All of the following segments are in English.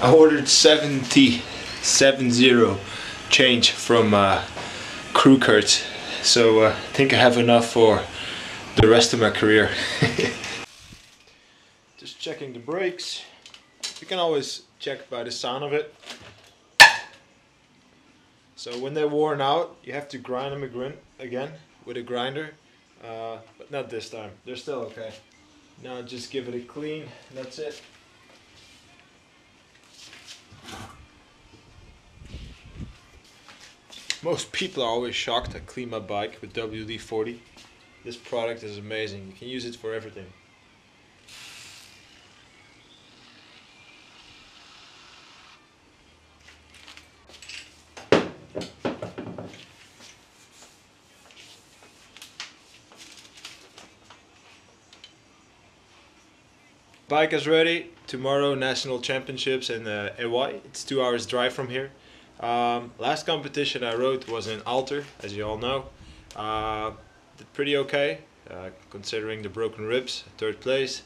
I ordered 70, 70 change from uh, Crew Kurtz, so uh, I think I have enough for the rest of my career. Just checking the brakes. You can always check by the sound of it. So when they're worn out, you have to grind them again, again with a grinder, uh, but not this time. They're still okay. Now just give it a clean. That's it. Most people are always shocked I clean my bike with WD-40. This product is amazing. You can use it for everything. Bike is ready. Tomorrow national championships in uh, EY. It's two hours drive from here. Um, last competition I rode was in Alter, as you all know. Uh, did pretty okay, uh, considering the broken ribs. Third place.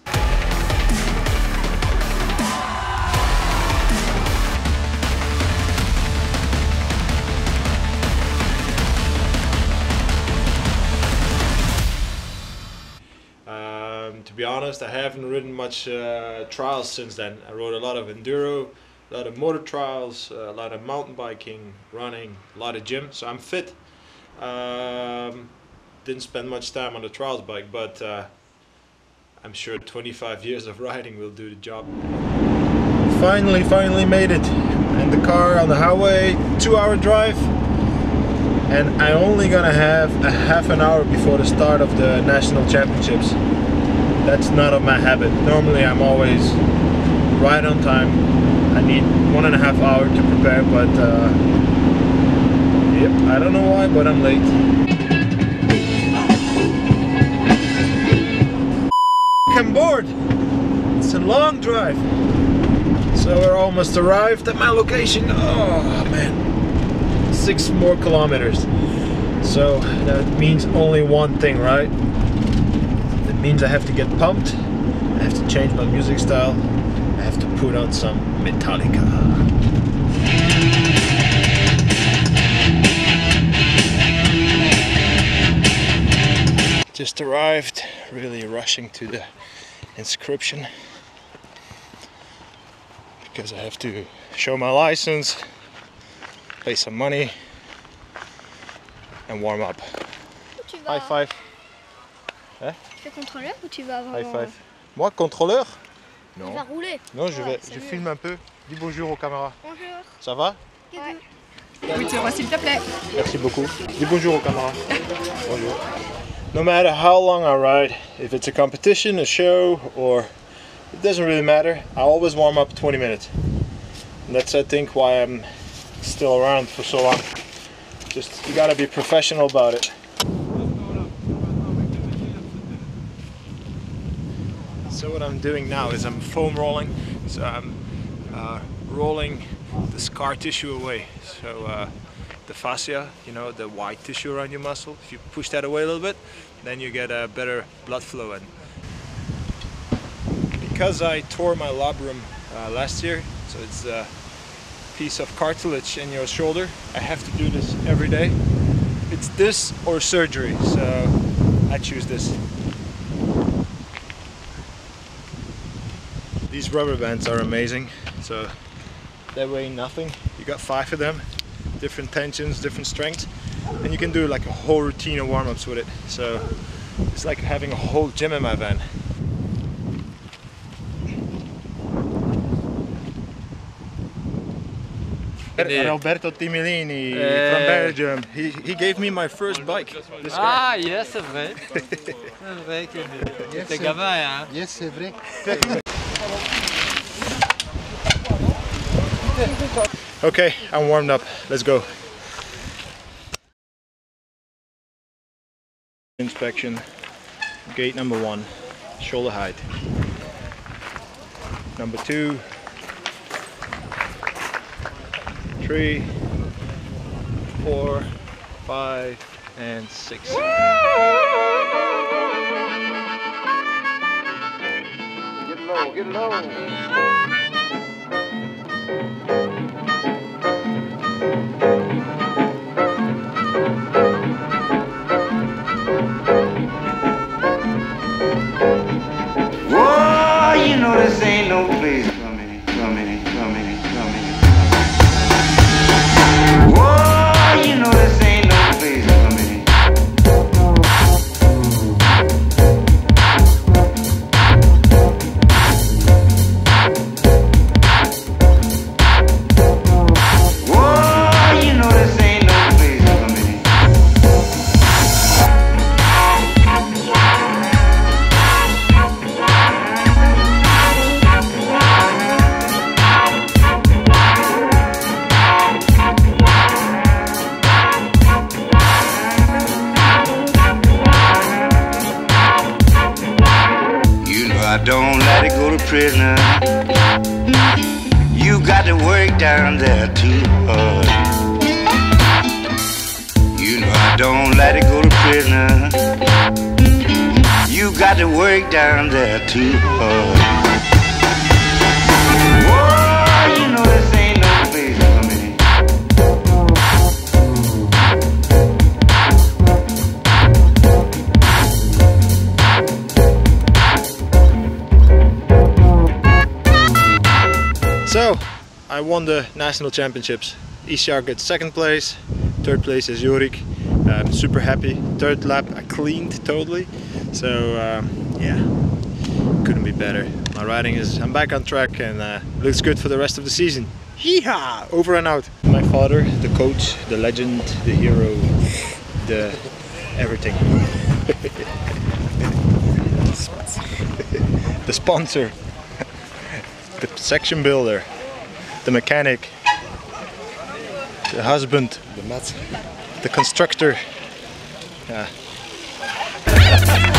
Um, to be honest, I haven't ridden much uh, trials since then. I rode a lot of enduro, a lot of motor trials, a lot of mountain biking, running, a lot of gym, so I'm fit. Um, didn't spend much time on the trials bike, but uh, I'm sure 25 years of riding will do the job. Finally, finally made it. In the car on the highway, two hour drive. And I'm only gonna have a half an hour before the start of the national championships. That's not of my habit. Normally I'm always right on time. Need one and a half hour to prepare, but uh, yep, I don't know why, but I'm late. I'm bored. It's a long drive. So we're almost arrived at my location. Oh man, six more kilometers. So that means only one thing, right? It means I have to get pumped. I have to change my music style. I have to put on some Metallica. Just arrived, really rushing to the inscription because I have to show my license, pay some money, and warm up. Tu vas, High five. Tu fais contrôleur ou tu vas High five. Moi, contrôleur Non. vas rouler Non, je Ouais, vais, je filme un peu. Dis bonjour aux caméras. Bonjour. Ça va Ouais. Oui, tu s'il te plaît. Merci beaucoup. Dis bonjour aux caméras. bonjour. No matter how long I ride, if it's a competition, a show, or it doesn't really matter, I always warm up 20 minutes. And that's I think why I'm still around for so long. Just you gotta be professional about it. So what I'm doing now is I'm foam rolling. So I'm uh, rolling the scar tissue away. So uh, the fascia, you know, the white tissue around your muscle. If you push that away a little bit, then you get a better blood flow. And because I tore my labrum uh, last year, so it's a piece of cartilage in your shoulder, I have to do this every day. It's this or surgery, so I choose this. These rubber bands are amazing. So they weigh nothing. You got five of them, different tensions, different strengths, and you can do like a whole routine of warm-ups with it. So it's like having a whole gym in my van. Roberto Timilini from Belgium. He, he gave me my first bike. This guy. Ah, yes, c'est vrai. C'est vrai que t'es gamin, hein. Yes, c'est vrai. Okay, I'm warmed up. Let's go. Inspection. Gate number one, shoulder height. Number two, three, four, five, and six. Get low, get low. I don't let it go to prison. You got to work down there too hard. You know I don't let it go to prison. You got to work down there too hard. Won the national championships. Ishar gets second place, third place is Jorik. I'm super happy. Third lap I cleaned totally. So um, yeah, couldn't be better. My riding is, I'm back on track and uh, looks good for the rest of the season. Yeehaw! Over and out. My father, the coach, the legend, the hero, the everything. the sponsor the section builder, the mechanic, the husband, the mat, the constructor. Yeah.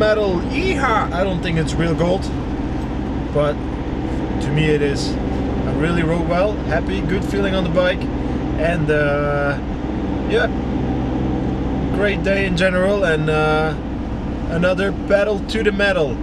medal. Yeehaw! I don't think it's real gold, but to me it is. I really rode well, happy, good feeling on the bike, and uh, yeah, great day in general, and uh, another battle to the medal.